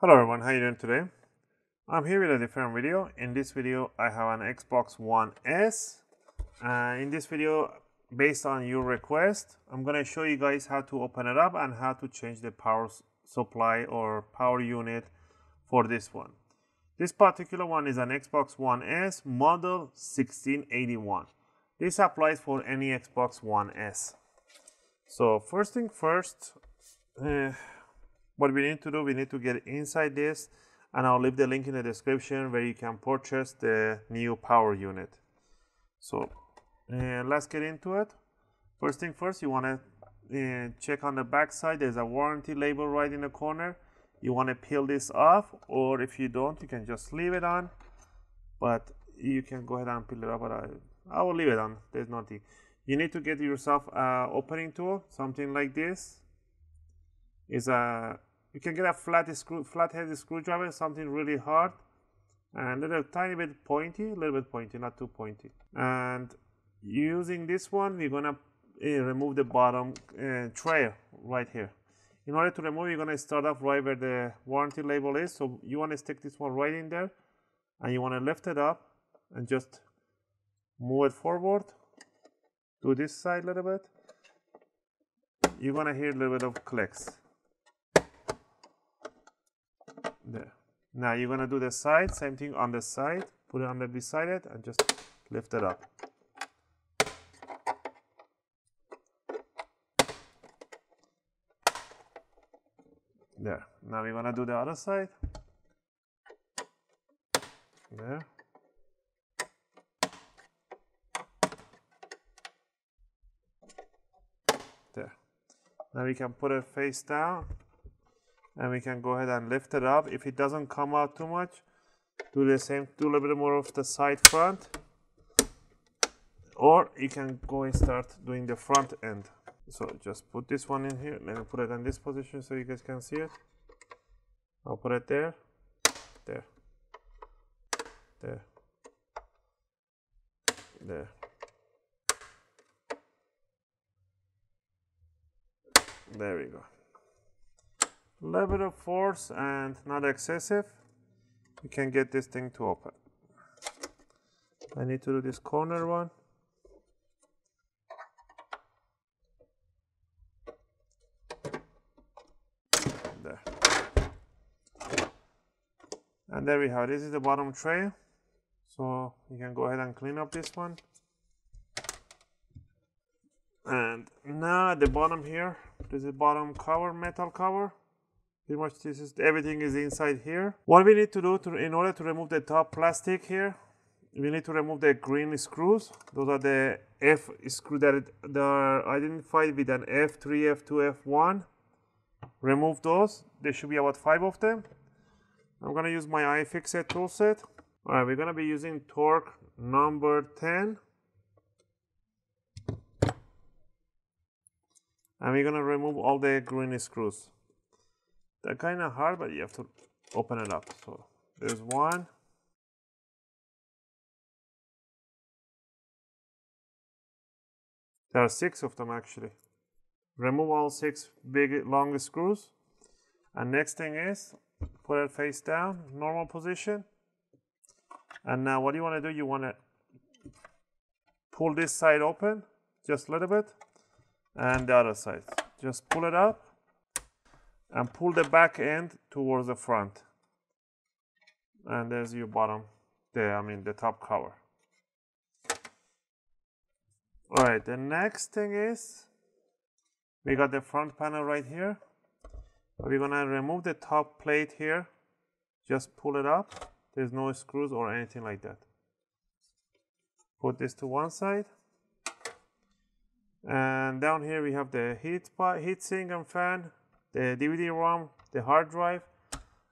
Hello everyone, how you doing today? I'm here with a different video. In this video, I have an Xbox One S. Uh, in this video, based on your request, I'm to show you guys how to open it up and how to change the power supply or power unit for this one. This particular one is an Xbox One S model 1681. This applies for any Xbox One S. So first thing first, uh, what we need to do, we need to get inside this and I'll leave the link in the description where you can purchase the new power unit. So uh, let's get into it. First thing first, you want to uh, check on the back side. There's a warranty label right in the corner. You want to peel this off or if you don't, you can just leave it on. But you can go ahead and peel it off, but I, I will leave it on. There's nothing. You need to get yourself a opening tool, something like this. Is a you can get a flat screw, flat-headed screwdriver, something really hard, and a little tiny bit pointy, a little bit pointy, not too pointy. And using this one, we're gonna uh, remove the bottom uh, tray right here. In order to remove, you're gonna start off right where the warranty label is. So you wanna stick this one right in there, and you wanna lift it up and just move it forward. Do this side a little bit. You're gonna hear a little bit of clicks there. Now you're gonna do the side, same thing on the side, put it on the beside it and just lift it up. There. Now we're gonna do the other side. There. Now we can put it face down. And we can go ahead and lift it up. If it doesn't come out too much do the same do a little bit more of the side front. Or you can go and start doing the front end. So just put this one in here. Let me put it in this position so you guys can see it. I'll put it there. There. There. There there we go bit of force and not excessive, you can get this thing to open. I need to do this corner one. There. And there we have. This is the bottom tray. So you can go ahead and clean up this one. And now at the bottom here, this is bottom cover, metal cover. Pretty much this is everything is inside here. What we need to do to in order to remove the top plastic here we need to remove the green screws. Those are the f screw that are identified with an f3 f2 f1 remove those. There should be about five of them. I'm going to use my iFixit tool set all right we're going to be using Torx number 10 and we're to remove all the green screws they're kind of hard, but you have to open it up. So there's one. There are six of them actually. Remove all six big long screws. And next thing is put it face down, normal position. And now what do you want to do, you want to pull this side open just a little bit and the other side. Just pull it up and pull the back end towards the front. And there's your bottom there I mean the top cover. All right the next thing is we got the front panel right here. We're gonna remove the top plate here. Just pull it up. There's no screws or anything like that. Put this to one side and down here we have the heat heat sink and fan the DVD-ROM, the hard drive,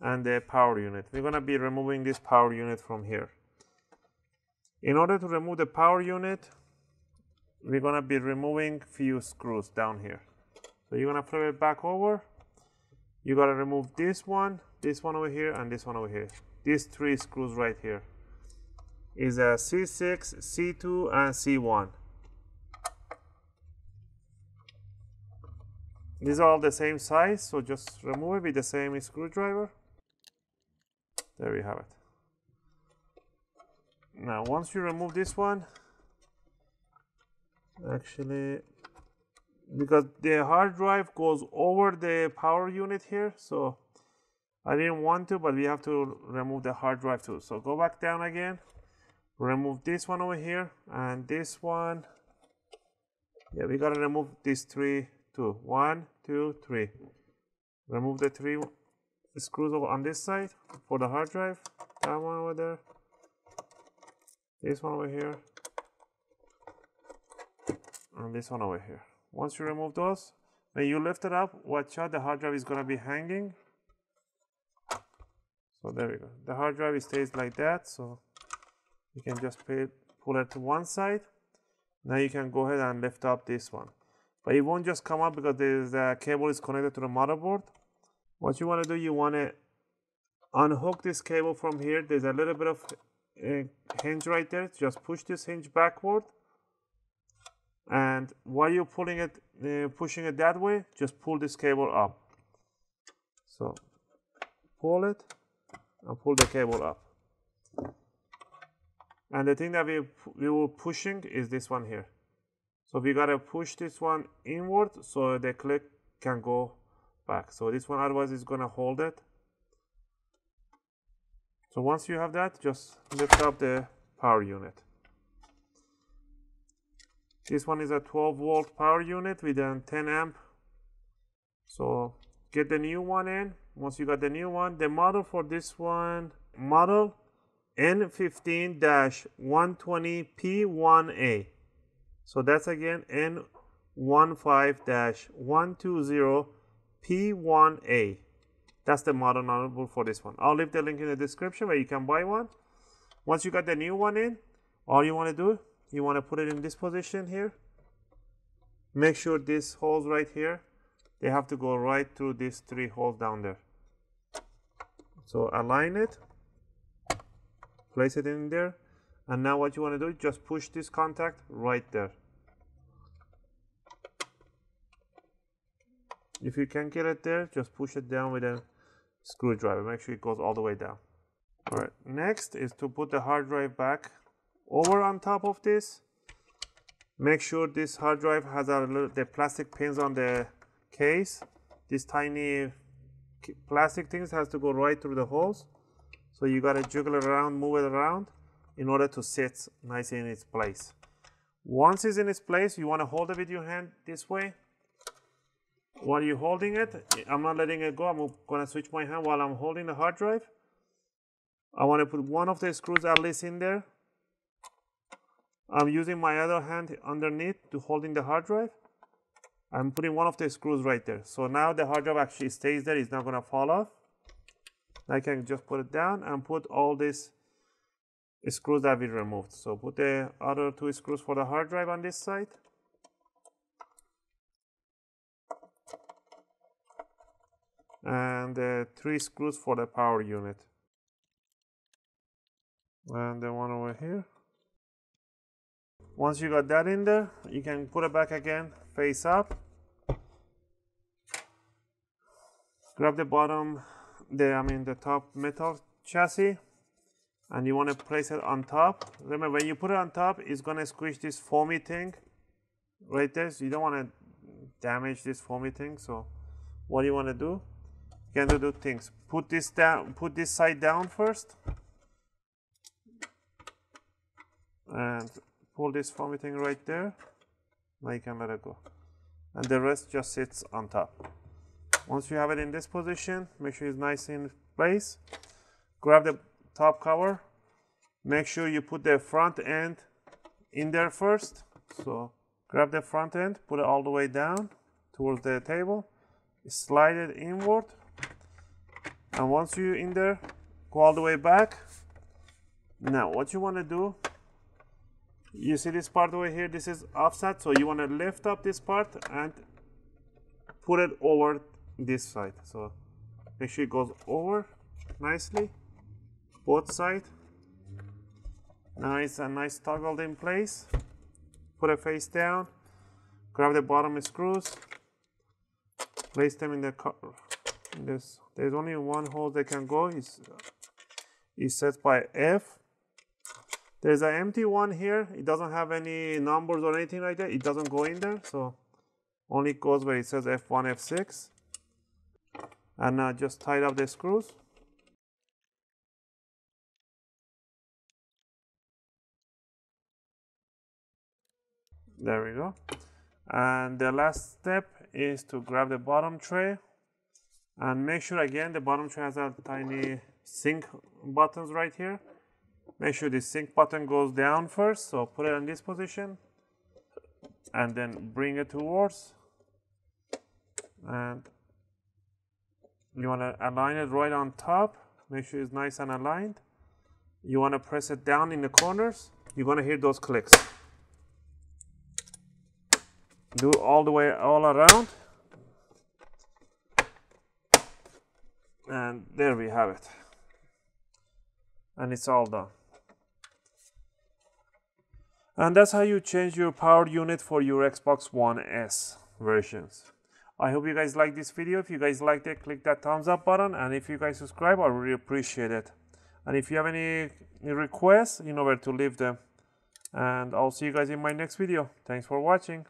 and the power unit. We're going to be removing this power unit from here. In order to remove the power unit, we're going to be removing few screws down here. So you're going to flip it back over. You got to remove this one, this one over here, and this one over here. These three screws right here is a C6, C2, and C1. These are all the same size so just remove it with the same screwdriver. There we have it. Now once you remove this one actually because the hard drive goes over the power unit here so I didn't want to but we have to remove the hard drive too. So go back down again remove this one over here and this one. Yeah we gotta remove these three too one two three. Remove the three screws on this side for the hard drive. That one over there. This one over here. And this one over here. Once you remove those when you lift it up watch out the hard drive is going to be hanging. So there we go. The hard drive stays like that so you can just pull it to one side. Now you can go ahead and lift up this one but it won't just come up because the cable is connected to the motherboard. What you want to do you want to unhook this cable from here. There's a little bit of a hinge right there. Just push this hinge backward. And while you're pulling it uh, pushing it that way just pull this cable up. So pull it and pull the cable up. And the thing that we we were pushing is this one here so we gotta push this one inward so the click can go back. So this one otherwise is gonna hold it. So once you have that just lift up the power unit. This one is a 12 volt power unit with a 10 amp. So get the new one in. Once you got the new one the model for this one model N15-120P1A so that's again N15-120P1A that's the model number for this one. I'll leave the link in the description where you can buy one. Once you got the new one in all you want to do you want to put it in this position here. Make sure these holes right here they have to go right through these three holes down there. So align it place it in there and now what you want to do just push this contact right there if you can get it there just push it down with a screwdriver. Make sure it goes all the way down. All right next is to put the hard drive back over on top of this. Make sure this hard drive has a little, the plastic pins on the case. These tiny plastic things has to go right through the holes. So you got to jiggle it around move it around in order to sit nicely in its place. Once it's in its place you want to hold it with your hand this way while you're holding it i'm not letting it go i'm going to switch my hand while i'm holding the hard drive i want to put one of the screws at least in there I'm using my other hand underneath to holding the hard drive. I'm putting one of the screws right there. So now the hard drive actually stays there. It's not going to fall off. I can just put it down and put all these screws that we removed. So put the other two screws for the hard drive on this side. And the three screws for the power unit. And the one over here. Once you got that in there, you can put it back again, face up. Grab the bottom, the I mean the top metal chassis, and you want to place it on top. Remember, when you put it on top, it's gonna squish this foamy thing right there. So you don't want to damage this foamy thing. So what do you want to do? Can do two things. Put this down. Put this side down first, and pull this foamy thing right there. Now you can let it go. And the rest just sits on top. Once you have it in this position make sure it's nice in place. Grab the top cover. Make sure you put the front end in there first. So grab the front end put it all the way down towards the table. Slide it inward and once you're in there go all the way back. Now what you want to do you see this part over here? This is offset so you want to lift up this part and put it over this side. So make sure it goes over nicely both side. Now it's a nice toggled in place. Put it face down. Grab the bottom screws. Place them in the this there's only one hole they can go is is set by F. There's an empty one here. It doesn't have any numbers or anything like that. It doesn't go in there so only goes where it says F1 F6 and now just tied up the screws. There we go. And the last step is to grab the bottom tray and make sure again the bottom tray has a tiny sync buttons right here. Make sure the sync button goes down first so put it in this position and then bring it towards. And you want to align it right on top. Make sure it's nice and aligned. You want to press it down in the corners. You're going to hear those clicks. Do all the way all around and there we have it. And it's all done. And that's how you change your power unit for your Xbox One S versions. I hope you guys like this video. If you guys liked it click that thumbs up button. And if you guys subscribe I really appreciate it. And if you have any requests you know where to leave them. And I'll see you guys in my next video. Thanks for watching